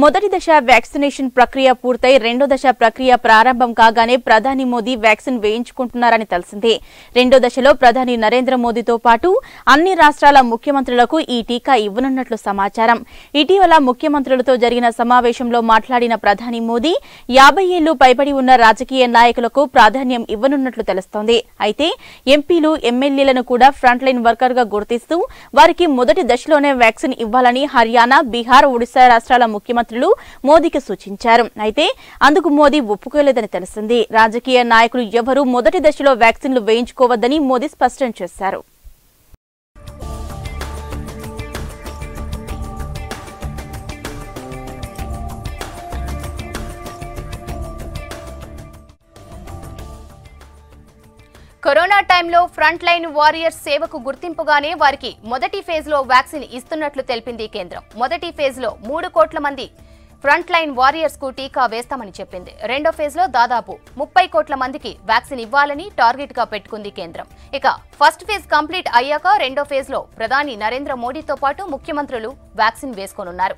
మొదటి దశ వ్యాక్సినేషన్ ప్రక్రియ పూర్తయి రెండో దశ ప్రక్రియ ప్రారంభం కాగానే ప్రధాని మోదీ వ్యాక్సిన్ వేయించుకుంటున్నారని తెలిసిందే. రెండో దశలో ప్రధాని నరేంద్ర మోదీతో పాటు అన్ని రాష్ట్రాల ముఖ్యమంత్రులకు ఈ టీకా ఇవ్వనున్నట్లు సమాచారం. ఇటీవల ముఖ్యమంత్రులతో జరిగిన సమావేశంలో మాట్లాడిన ప్రధాని మోదీ యాభై ఏళ్ళు పైబడి ఉన్న రాజకీయ నాయకులకు ప్రాధాన్యం ఇవ్వనున్నట్లు తెలుస్తోంది. అయితే ఎంపీలు ఎమ్మెల్యేలను కూడా ఫ్రంట్ లైన్ వర్కర్గా గుర్తిస్తూ వారికి మొదటి దశలోనే వ్యాక్సిన్ ఇవ్వాలని హర్యానా బీహార్ ఒడిశా రాష్ట్రాల ముఖ్యమంత్రి ముఖ్యమంత్రులు మోదీకి సూచించారు. అయితే అందుకు మోదీ ఒప్పుకోలేదని తెలిసింది. రాజకీయ నాయకులు ఎవరూ మొదటి దశలో వ్యాక్సిన్లు వేయించుకోవద్దని మోదీ స్పష్టం చేశారు. కరోనా టైంలో ఫ్రంట్ లైన్ వారియర్స్ సేవకు గుర్తింపుగానే వారికి మొదటి ఫేజ్లో వ్యాక్సిన్ ఇస్తున్నట్లు తెలిపింది కేంద్రం. మొదటి ఫేజ్లో మూడు కోట్ల మంది ఫ్రంట్ లైన్ వారియర్స్కు టీకా వేస్తామని చెప్పింది. రెండో ఫేజ్లో దాదాపు ముప్పై కోట్ల మందికి వ్యాక్సిన్ ఇవ్వాలని టార్గెట్గా పెట్టుకుంది కేంద్రం. ఇక ఫస్ట్ ఫేజ్ కంప్లీట్ అయ్యాక రెండో ఫేజ్లో ప్రధాని నరేంద్ర మోడీతో పాటు ముఖ్యమంత్రులు వ్యాక్సిన్ వేసుకోనున్నారు.